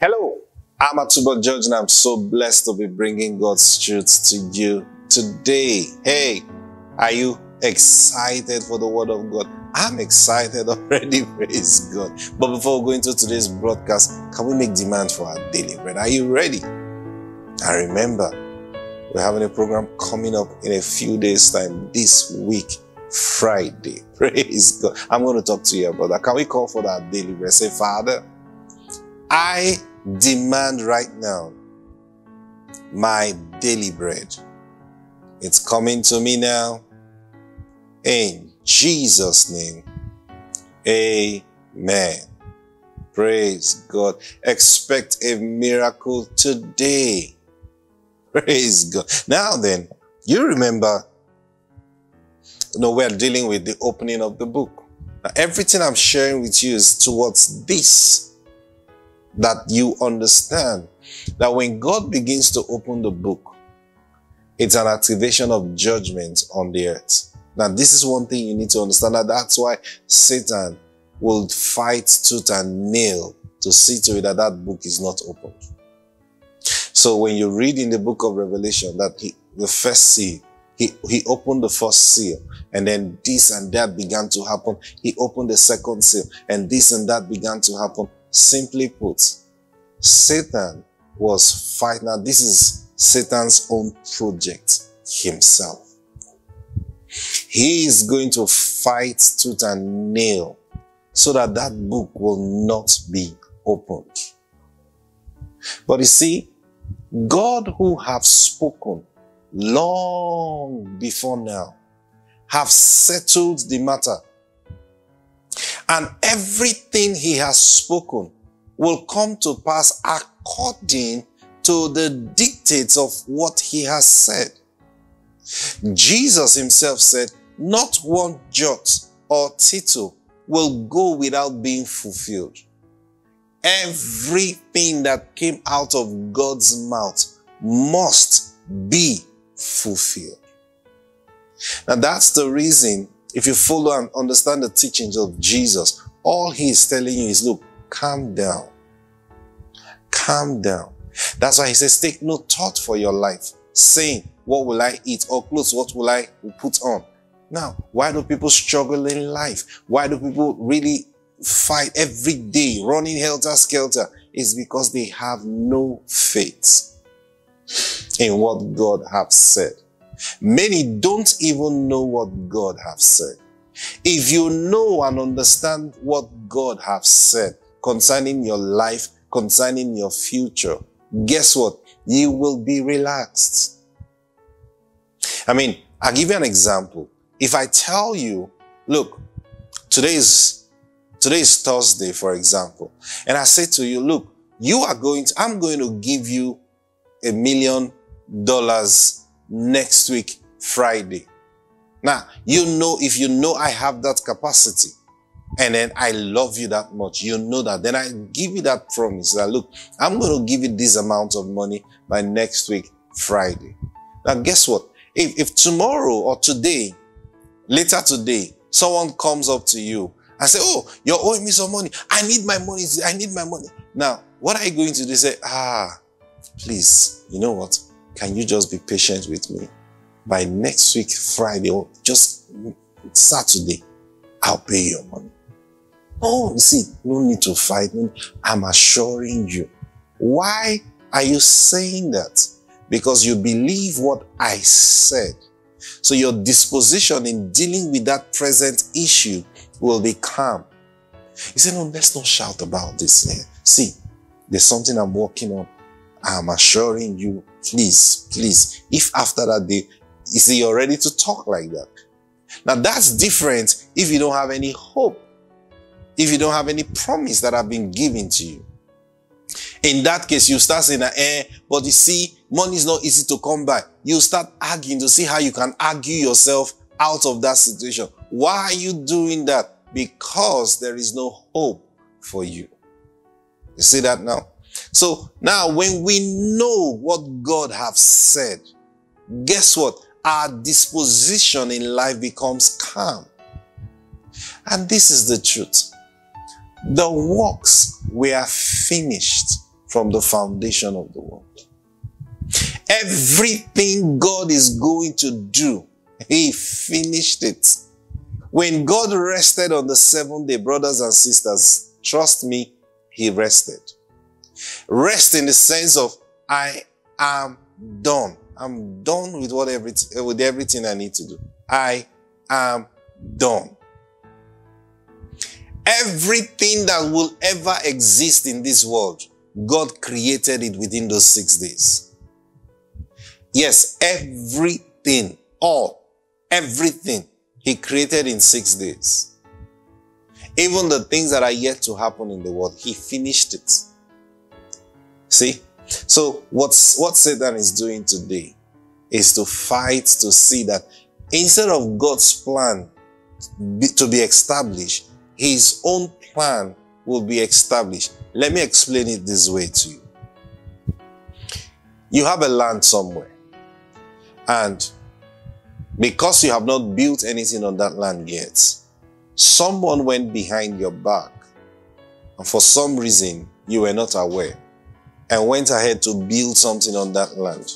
Hello, I'm Atubo George and I'm so blessed to be bringing God's truth to you today. Hey, are you excited for the word of God? I'm excited already, praise God. But before we go into today's broadcast, can we make demand for our daily bread? Are you ready? And remember, we're having a program coming up in a few days' time this week, Friday. Praise God. I'm going to talk to you about that. Can we call for that daily bread? Say, Father, I demand right now my daily bread. It's coming to me now. In Jesus' name. Amen. Praise God. Expect a miracle today. Praise God. Now then, you remember, you know, we're dealing with the opening of the book. Now, everything I'm sharing with you is towards this that you understand that when God begins to open the book, it's an activation of judgment on the earth. Now, this is one thing you need to understand that that's why Satan will fight tooth and nail to see to it that that book is not opened. So when you read in the book of Revelation that he, the first seal, he, he opened the first seal and then this and that began to happen. He opened the second seal and this and that began to happen. Simply put, Satan was fighting. Now, this is Satan's own project himself. He is going to fight tooth and nail so that that book will not be opened. But you see, God who have spoken long before now have settled the matter and everything he has spoken will come to pass according to the dictates of what he has said. Jesus himself said, not one jot or tittle will go without being fulfilled. Everything that came out of God's mouth must be fulfilled. Now that's the reason if you follow and understand the teachings of Jesus, all he is telling you is, look, calm down. Calm down. That's why he says, take no thought for your life, saying, what will I eat? Or clothes, what will I put on? Now, why do people struggle in life? Why do people really fight every day, running helter skelter? It's because they have no faith in what God has said. Many don't even know what God has said. If you know and understand what God has said concerning your life, concerning your future, guess what? You will be relaxed. I mean, I'll give you an example. If I tell you, look, today is, today is Thursday, for example, and I say to you, look, you are going to, I'm going to give you a million dollars next week, Friday. Now, you know, if you know I have that capacity and then I love you that much, you know that, then I give you that promise that, look, I'm going to give you this amount of money by next week, Friday. Now, guess what? If, if tomorrow or today, later today, someone comes up to you and say, oh, you're owing me some money. I need my money. I need my money. Now, what are you going to do? Say, ah, please, you know what? Can you just be patient with me? By next week, Friday, or just Saturday, I'll pay your money. Oh, you see, no need to fight. Me. I'm assuring you. Why are you saying that? Because you believe what I said. So your disposition in dealing with that present issue will be calm. You say, no, let's not shout about this. See, there's something I'm working on. I'm assuring you Please, please. If after that day, you see, you're ready to talk like that. Now that's different if you don't have any hope. If you don't have any promise that I've been given to you. In that case, you start saying, eh, but you see, money is not easy to come by. You start arguing to see how you can argue yourself out of that situation. Why are you doing that? Because there is no hope for you. You see that now? So now when we know what God has said, guess what? Our disposition in life becomes calm. And this is the truth. The works were finished from the foundation of the world. Everything God is going to do, He finished it. When God rested on the seventh day, brothers and sisters, trust me, He rested. Rest in the sense of, I am done. I'm done with what everything, with everything I need to do. I am done. Everything that will ever exist in this world, God created it within those six days. Yes, everything, all, everything He created in six days. Even the things that are yet to happen in the world, He finished it. See? So what's, what Satan is doing today is to fight to see that instead of God's plan to be established, his own plan will be established. Let me explain it this way to you. You have a land somewhere, and because you have not built anything on that land yet, someone went behind your back, and for some reason you were not aware, and went ahead to build something on that land.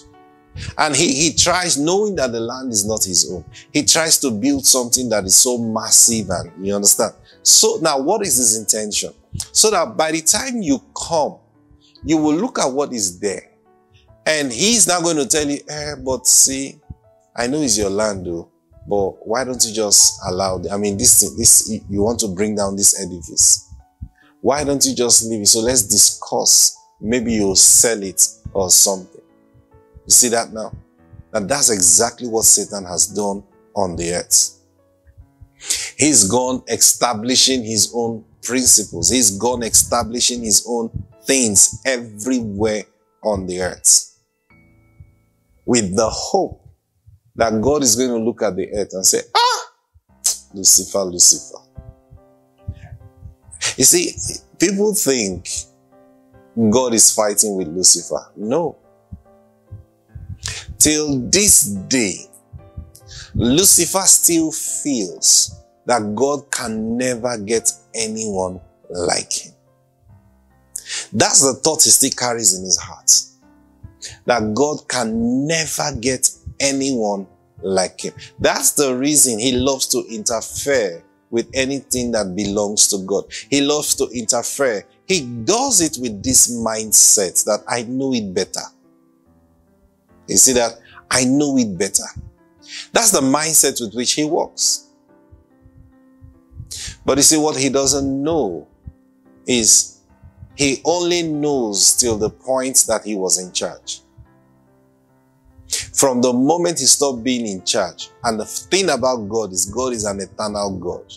And he, he tries, knowing that the land is not his own, he tries to build something that is so massive and you understand. So now what is his intention? So that by the time you come, you will look at what is there. And he's not going to tell you, eh, but see, I know it's your land though, but why don't you just allow, the, I mean, this, this, you want to bring down this edifice. Why don't you just leave it? So let's discuss. Maybe you'll sell it or something. You see that now? And that's exactly what Satan has done on the earth. He's gone establishing his own principles. He's gone establishing his own things everywhere on the earth. With the hope that God is going to look at the earth and say, ah, Lucifer, Lucifer. You see, people think God is fighting with Lucifer. No. Till this day, Lucifer still feels that God can never get anyone like him. That's the thought he still carries in his heart. That God can never get anyone like him. That's the reason he loves to interfere with anything that belongs to God. He loves to interfere. He does it with this mindset that I know it better. You see that? I know it better. That's the mindset with which he works. But you see, what he doesn't know is he only knows till the point that he was in charge. From the moment he stopped being in charge, and the thing about God is God is an eternal God.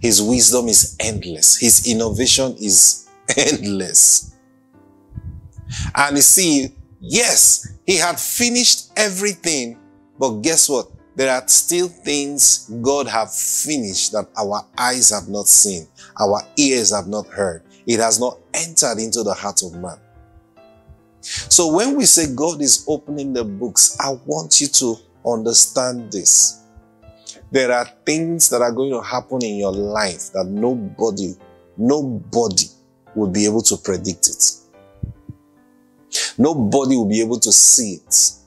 His wisdom is endless. His innovation is endless. And you see, Yes, he had finished everything, but guess what? There are still things God have finished that our eyes have not seen, our ears have not heard. It has not entered into the heart of man. So when we say God is opening the books, I want you to understand this. There are things that are going to happen in your life that nobody, nobody will be able to predict it. Nobody will be able to see it.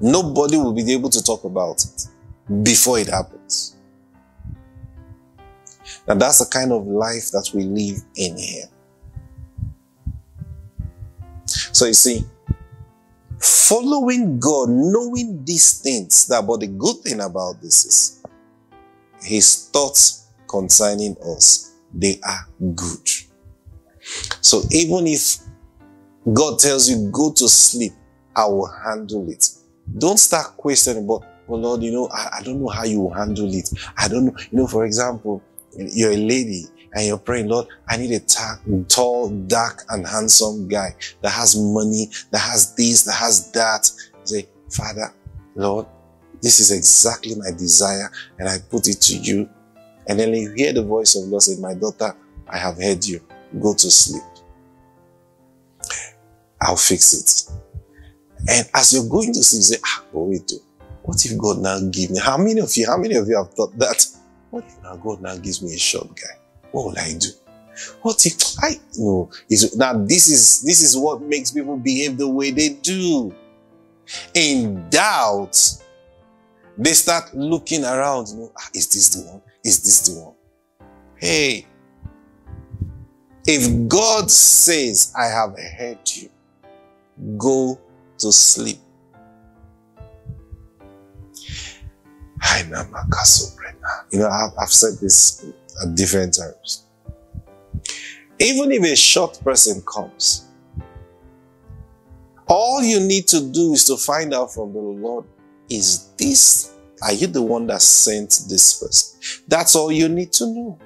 Nobody will be able to talk about it before it happens. Now that's the kind of life that we live in here. So you see, following God, knowing these things, that but the good thing about this is his thoughts concerning us, they are good. So even if God tells you, go to sleep, I will handle it. Don't start questioning, but, oh Lord, you know, I, I don't know how you handle it. I don't know. You know, for example, you're a lady and you're praying, Lord, I need a ta- tall, dark, and handsome guy that has money, that has this, that has that. say, Father, Lord, this is exactly my desire, and I put it to you. And then you hear the voice of God say, My daughter, I have heard you. Go to sleep. I'll fix it. And as you're going to sleep, you say, ah, but wait, what if God now give me? How many of you, how many of you have thought that? What if now God now gives me a short guy? What will I do? What if I no? Is now this is this is what makes people behave the way they do. In doubt, they start looking around. You know, ah, is this the one? Is this the one? Hey, if God says, I have heard you, go to sleep. You know, I've, I've said this at different times. Even if a short person comes, all you need to do is to find out from the Lord, is this, are you the one that sent this person? That's all you need to know.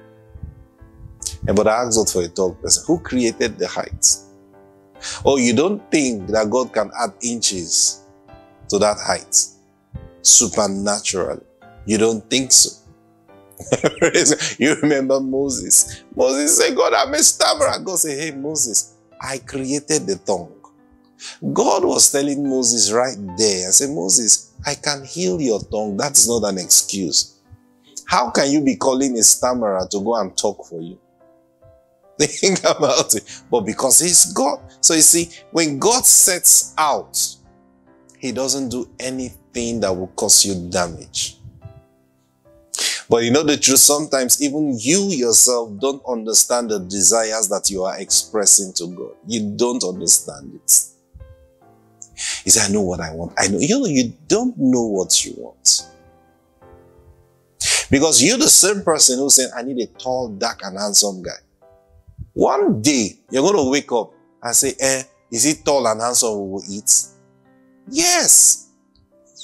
And but I asked for a tall person. Who created the height? Oh, you don't think that God can add inches to that height? Supernatural. You don't think so. you remember Moses. Moses said, God, I'm a stammerer. God said, hey, Moses, I created the tongue. God was telling Moses right there, I said, Moses, I can heal your tongue. That's not an excuse. How can you be calling a stammerer to go and talk for you? Think about it. But because he's God. So you see, when God sets out, he doesn't do anything that will cause you damage. But you know the truth, sometimes even you yourself don't understand the desires that you are expressing to God. You don't understand it. He said, I know what I want. I know. You know, you don't know what you want. Because you're the same person who said, I need a tall, dark, and handsome guy. One day, you're going to wake up and say, eh, is he tall and handsome we will eat? Yes.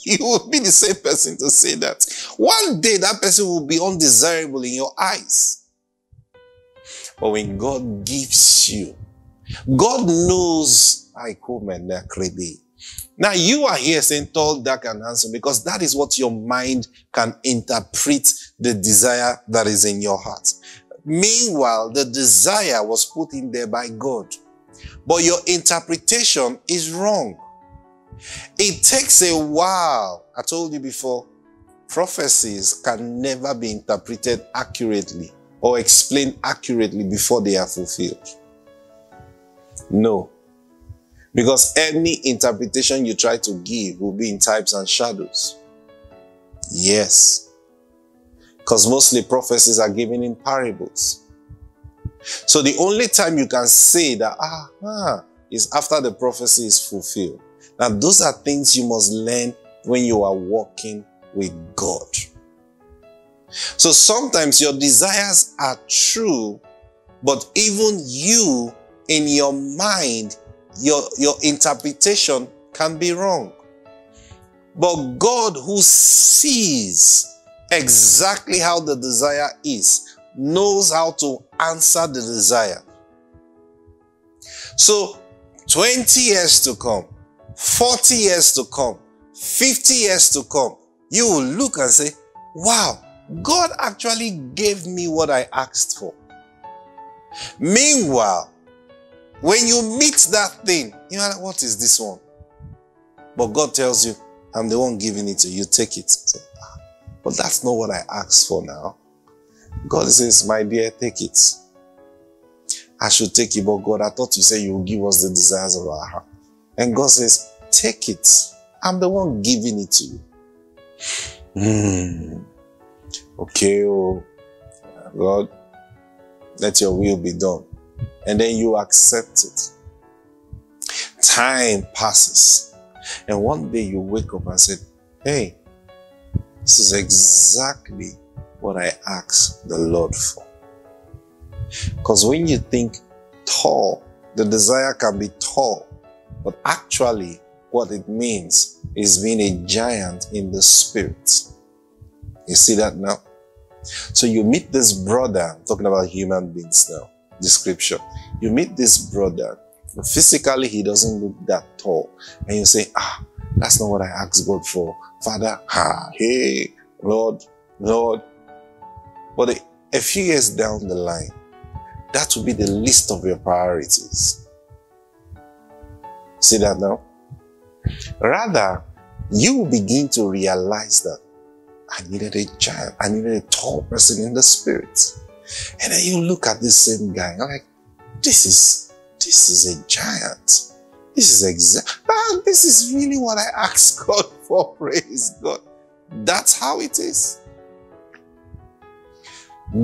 You will be the same person to say that. One day, that person will be undesirable in your eyes. But when God gives you, God knows I call my Now you are here saying tall, dark, and handsome because that is what your mind can interpret the desire that is in your heart. Meanwhile, the desire was put in there by God. But your interpretation is wrong. It takes a while. I told you before, prophecies can never be interpreted accurately or explained accurately before they are fulfilled. No. Because any interpretation you try to give will be in types and shadows. Yes. Because mostly prophecies are given in parables. So the only time you can say that, ah, ah, is after the prophecy is fulfilled. Now, those are things you must learn when you are walking with God. So sometimes your desires are true, but even you, in your mind, your, your interpretation can be wrong. But God, who sees exactly how the desire is, knows how to answer the desire. So, 20 years to come, 40 years to come, 50 years to come, you will look and say, wow, God actually gave me what I asked for. Meanwhile, when you meet that thing, you know, what is this one? But God tells you, I'm the one giving it to you, take it. But that's not what I asked for now. God says, My dear, take it. I should take it, but God, I thought you said you will give us the desires of our heart. And God says, Take it. I'm the one giving it to you. Hmm. Okay, oh, God, let your will be done. And then you accept it. Time passes. And one day you wake up and say, Hey, this is exactly what I asked the Lord for. Because when you think tall, the desire can be tall, but actually what it means is being a giant in the spirit. You see that now? So you meet this brother, I'm talking about human beings now, description. You meet this brother, physically he doesn't look that tall. And you say, ah, that's not what I asked God for. Father, ha, hey, Lord, Lord. But a, a few years down the line, that will be the list of your priorities. See that now? Rather, you will begin to realize that I needed a giant, I needed a tall person in the spirit. And then you look at this same guy, like, this is, this is a giant. This is exact, this is really what I asked God for. Praise God. That's how it is.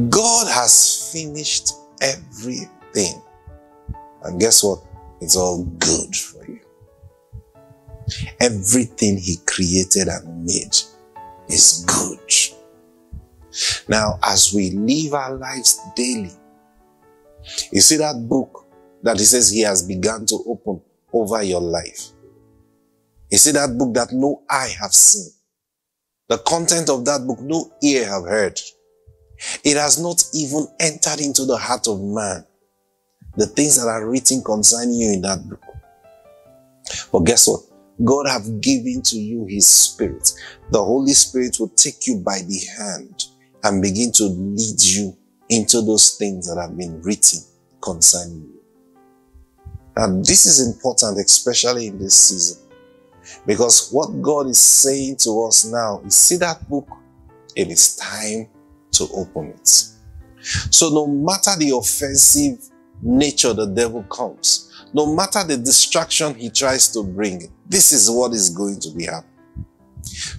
God has finished everything. And guess what? It's all good for you. Everything He created and made is good. Now, as we live our lives daily, you see that book that He says He has begun to open over your life. You see that book that no eye have seen. The content of that book no ear have heard. It has not even entered into the heart of man. The things that are written concerning you in that book. But guess what? God have given to you his spirit. The Holy Spirit will take you by the hand and begin to lead you into those things that have been written concerning you. And this is important, especially in this season. Because what God is saying to us now is see that book, it is time to open it. So no matter the offensive nature the devil comes, no matter the distraction he tries to bring, this is what is going to be happening.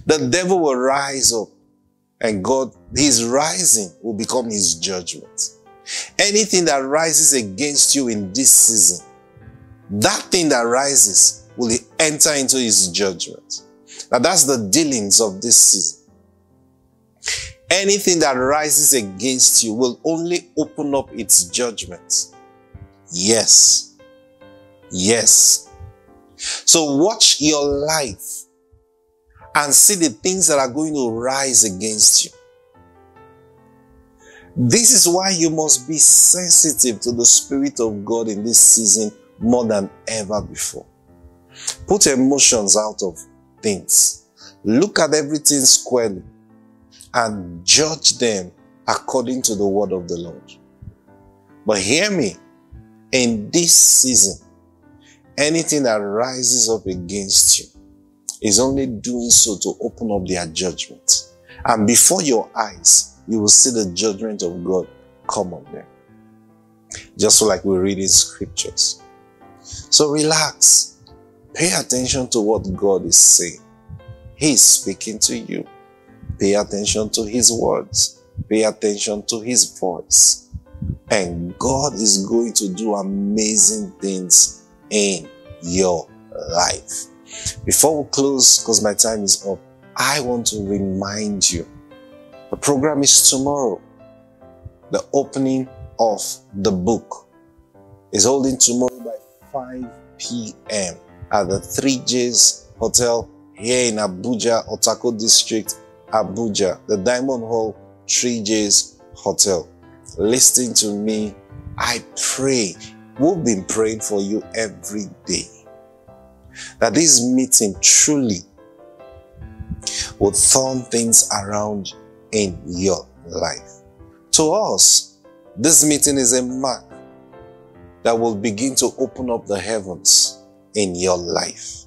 The devil will rise up and God, his rising will become his judgment. Anything that rises against you in this season, that thing that rises will enter into his judgment. Now that's the dealings of this season. Anything that rises against you will only open up its judgment. Yes. Yes. So watch your life and see the things that are going to rise against you. This is why you must be sensitive to the Spirit of God in this season more than ever before. Put emotions out of things. Look at everything squarely and judge them according to the word of the Lord. But hear me, in this season, anything that rises up against you is only doing so to open up their judgment. And before your eyes, you will see the judgment of God come on them. Just like we read in scriptures. So relax. Pay attention to what God is saying. He's speaking to you. Pay attention to His words. Pay attention to His voice. And God is going to do amazing things in your life. Before we close, because my time is up, I want to remind you the program is tomorrow. The opening of the book is holding tomorrow by 5 p.m. at the 3J's Hotel here in Abuja, Utako District, Abuja, the Diamond Hall 3J's Hotel. Listen to me. I pray. We've been praying for you every day. That this meeting truly will turn things around in your life. To us, this meeting is a mark that will begin to open up the heavens in your life.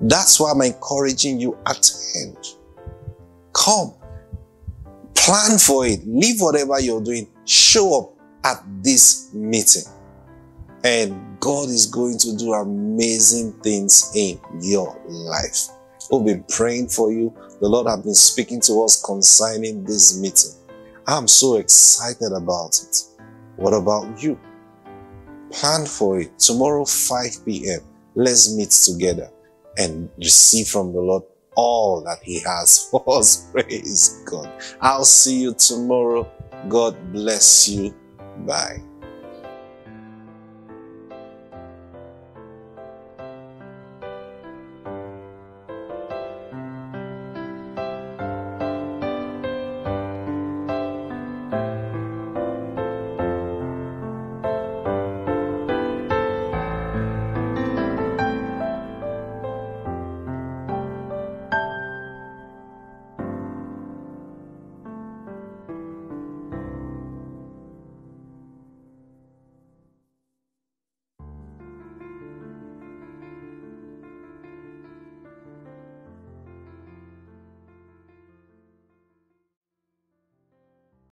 That's why I'm encouraging you attend. Come. Plan for it. Leave whatever you're doing. Show up at this meeting. And God is going to do amazing things in your life. We've been praying for you. The Lord has been speaking to us concerning this meeting. I'm so excited about it. What about you? Plan for it. Tomorrow, 5 p.m. Let's meet together and receive from the Lord all that He has for us. Praise God. I'll see you tomorrow. God bless you. Bye.